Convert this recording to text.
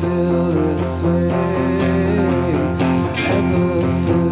feel this way. Ever feel